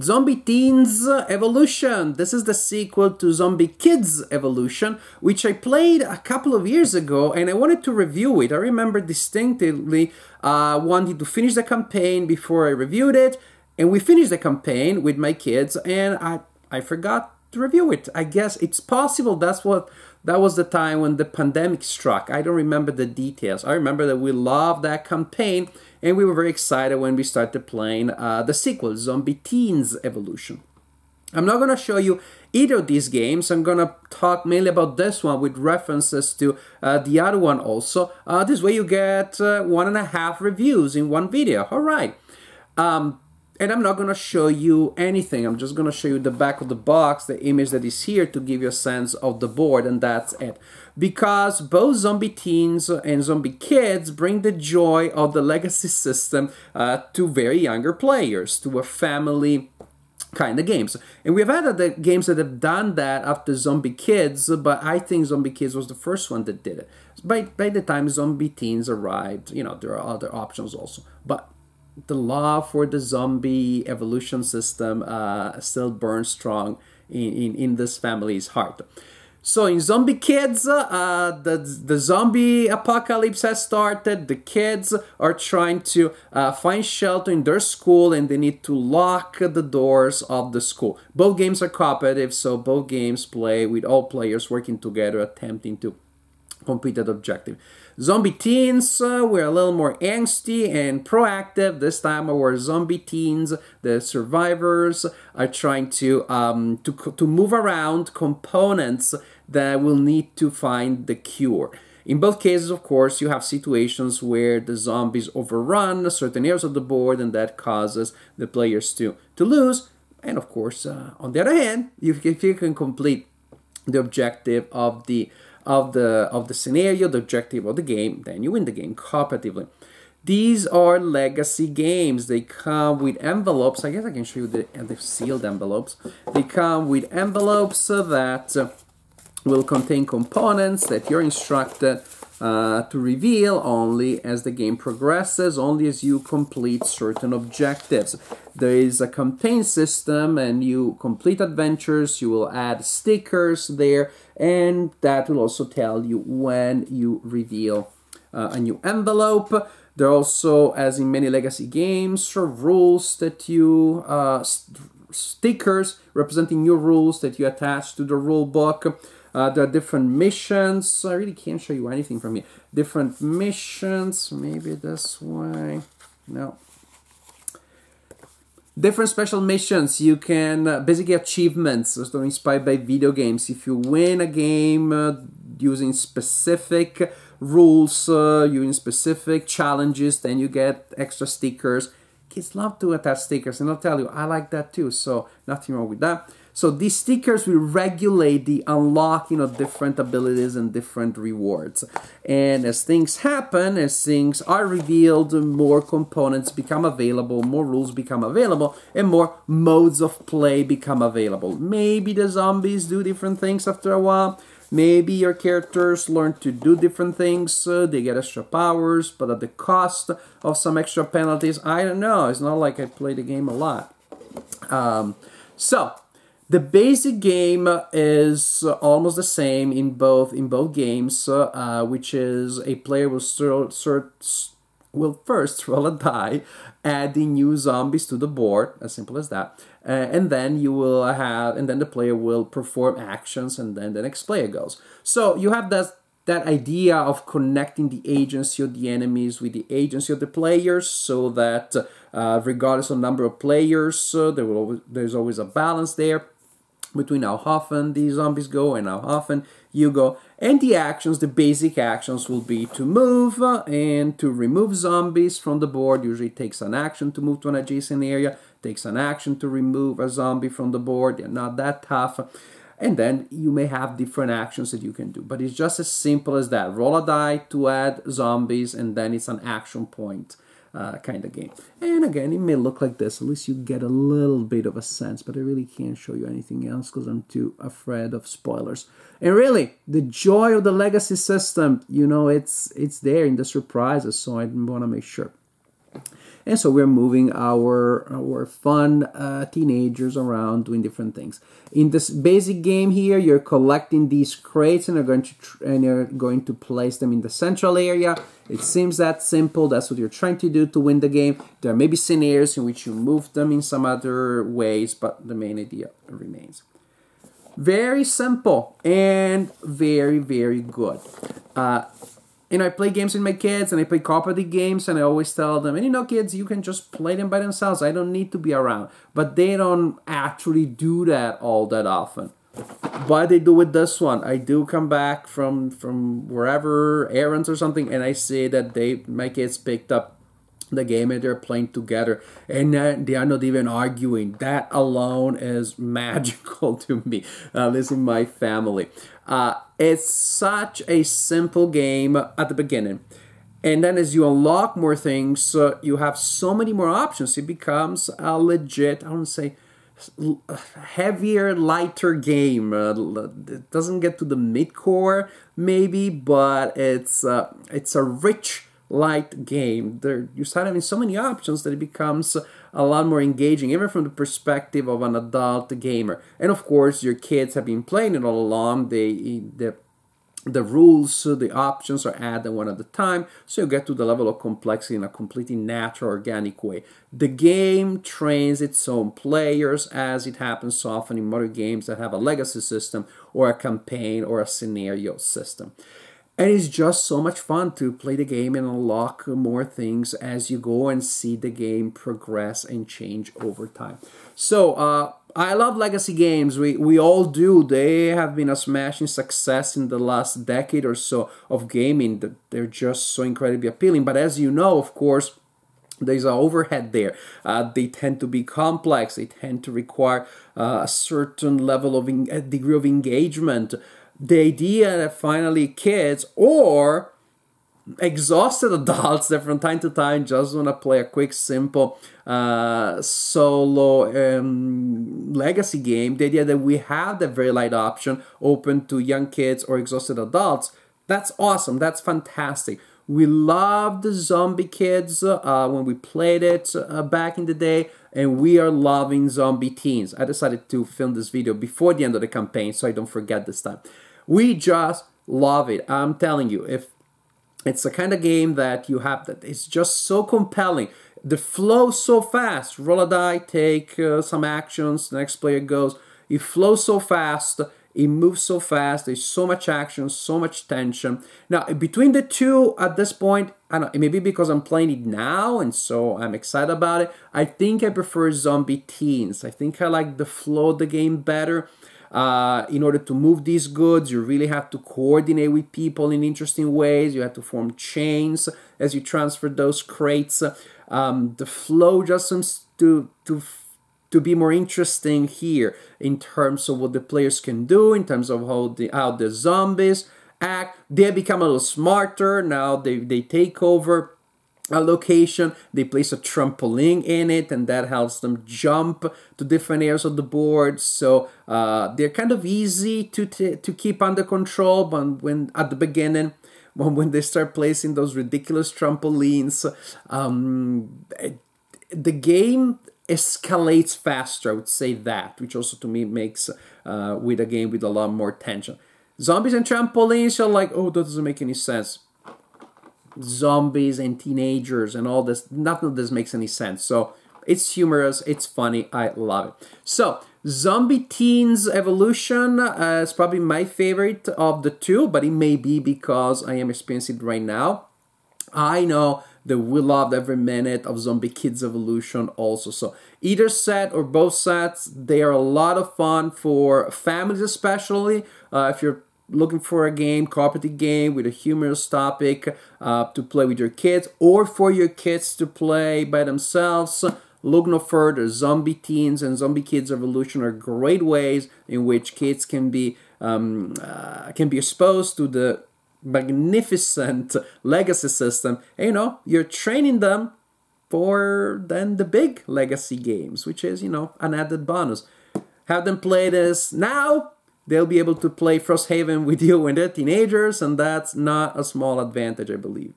Zombie Teenz Evolution. This is the sequel to Zombie Kidz Evolution, which I played a couple of years ago and I wanted to review it. I remember distinctively uh, wanting to finish the campaign before I reviewed it, and we finished the campaign with my kids and I, I forgot to review it. I guess it's possible that's what that was the time when the pandemic struck. I don't remember the details. I remember that we loved that campaign and we were very excited when we started playing uh, the sequel, Zombie Teenz Evolution. I'm not going to show you either of these games. I'm going to talk mainly about this one with references to uh, the other one also. Uh, this way you get uh, one and a half reviews in one video. All right. Um, and I'm not going to show you anything. I'm just going to show you the back of the box, the image that is here to give you a sense of the board and that's it. Because both Zombie Teenz and Zombie Kidz bring the joy of the legacy system uh, to very younger players, to a family kind of games. And we've had other games that have done that after Zombie Kidz, but I think Zombie Kidz was the first one that did it. By, by the time Zombie Teenz arrived, you know, there are other options also. But the love for the zombie evolution system uh, still burns strong in, in, in this family's heart. So in Zombie Kidz, uh, the, the zombie apocalypse has started. The kids are trying to uh, find shelter in their school and they need to lock the doors of the school. Both games are cooperative, so both games play with all players working together attempting to complete that objective. Zombie teens uh, were a little more angsty and proactive. This time our zombie teens, the survivors, are trying to, um, to, to move around components that will need to find the cure. In both cases, of course, you have situations where the zombies overrun certain areas of the board and that causes the players to, to lose. And of course, uh, on the other hand, if you can complete the objective of the of the of the scenario, the objective of the game, then you win the game cooperatively. These are legacy games. They come with envelopes. I guess I can show you the, the sealed envelopes. They come with envelopes that uh, will contain components that you're instructed uh, to reveal only as the game progresses, only as you complete certain objectives. There is a campaign system and you complete adventures, you will add stickers there, and that will also tell you when you reveal uh, a new envelope. There are also, as in many legacy games, rules that you, uh, st stickers representing your rules that you attach to the rule book. Uh, there are different missions. I really can't show you anything from here. Different missions. Maybe this way. No. Different special missions. You can uh, basically achievements. So inspired by video games. If you win a game uh, using specific rules, uh, using specific challenges, then you get extra stickers. Kids love to attach stickers, and I'll tell you, I like that too. So nothing wrong with that. So these stickers will regulate the unlocking of different abilities and different rewards. And as things happen, as things are revealed, more components become available, more rules become available, and more modes of play become available. Maybe the zombies do different things after a while. Maybe your characters learn to do different things, uh, they get extra powers, but at the cost of some extra penalties. I don't know, it's not like I play the game a lot. Um, so, the basic game is almost the same in both in both games, uh, which is a player will will first roll a die, adding new zombies to the board, as simple as that, uh, and then you will have, and then the player will perform actions, and then the next player goes. So you have that that idea of connecting the agency of the enemies with the agency of the players, so that uh, regardless of number of players, uh, there will always, there's always a balance there between how often the zombies go and how often you go. And the actions, the basic actions will be to move uh, and to remove zombies from the board. Usually takes an action to move to an adjacent area, takes an action to remove a zombie from the board. They're not that tough. And then you may have different actions that you can do. But it's just as simple as that. Roll a die to add zombies and then it's an action point uh, kind of game. And again, it may look like this. At least you get a little bit of a sense, but I really can't show you anything else because I'm too afraid of spoilers. And really, the joy of the legacy system, you know, it's it's there in the surprises, so I want to make sure. And so we're moving our our fun uh, teenagers around doing different things. In this basic game here, you're collecting these crates and you're going to and you're going to place them in the central area. It seems that simple. That's what you're trying to do to win the game. There may be scenarios in which you move them in some other ways, but the main idea remains. Very simple and very very good. Uh, you know, I play games with my kids and I play cooperative games and I always tell them, and you know, kids, you can just play them by themselves. I don't need to be around. But they don't actually do that all that often. But they do with this one. I do come back from from wherever errands or something, and I see that they my kids picked up the game and they're playing together. And they are not even arguing. That alone is magical to me uh, this is my family. Uh, it's such a simple game at the beginning. And then as you unlock more things uh, you have so many more options. It becomes a legit i don't say heavier lighter game. Uh, it doesn't get to the mid core maybe but it's uh, it's a rich light game. There, you start having so many options that it becomes a lot more engaging, even from the perspective of an adult gamer. And of course, your kids have been playing it all along. They the the rules, the options are added one at a time, so you get to the level of complexity in a completely natural, organic way. The game trains its own players, as it happens so often in modern games that have a legacy system or a campaign or a scenario system and it's just so much fun to play the game and unlock more things as you go and see the game progress and change over time. So uh, i love legacy games. We, we all do. They have been a smashing success in the last decade or so of gaming. They're just so incredibly appealing. But as you know of course there's an overhead there. Uh, they tend to be complex. They tend to require uh, a certain level of a degree of engagement the idea that finally kids or exhausted adults that from time to time just want to play a quick, simple uh, solo um, legacy game, the idea that we have the very light option open to young kids or exhausted adults, that's awesome. That's fantastic. We loved the Zombie Kidz uh, when we played it uh, back in the day, and we are loving Zombie Teenz. I decided to film this video before the end of the campaign so I don't forget this time. We just love it. I'm telling you, if it's the kind of game that you have that it's just so compelling. The flow so fast. Roll a die, take uh, some actions. Next player goes. It flows so fast. It moves so fast. There's so much action, so much tension. Now, between the two at this point, I don't know, maybe because I'm playing it now and so I'm excited about it. I think I prefer Zombie Teenz. I think I like the flow of the game better. Uh, in order to move these goods, you really have to coordinate with people in interesting ways. You have to form chains as you transfer those crates. Um, the flow just seems to to to be more interesting here in terms of what the players can do, in terms of how the how the zombies act. They become a little smarter now. They they take over location they place a trampoline in it and that helps them jump to different areas of the board. So uh, they're kind of easy to to keep under control but when at the beginning when, when they start placing those ridiculous trampolines um, the game escalates faster i would say that which also to me makes uh, with a game with a lot more tension. Zombies and trampolines are like oh that doesn't make any sense zombies and teenagers and all this. Nothing of this makes any sense. So it's humorous, it's funny, I love it. So, Zombie Teenz Evolution uh, is probably my favorite of the two, but it may be because I am experiencing it right now. I know that we loved every minute of Zombie Kidz Evolution also. So either set or both sets, they are a lot of fun for families especially. Uh, if you're looking for a game, cooperative game with a humorous topic uh, to play with your kids or for your kids to play by themselves. Look no further. Zombie Teenz and Zombie Kidz Evolution are great ways in which kids can be um, uh, can be exposed to the magnificent legacy system. And, you know, you're training them for then the big legacy games, which is you know an added bonus. Have them play this now they'll be able to play Frosthaven with you when they're teenagers, and that's not a small advantage, I believe.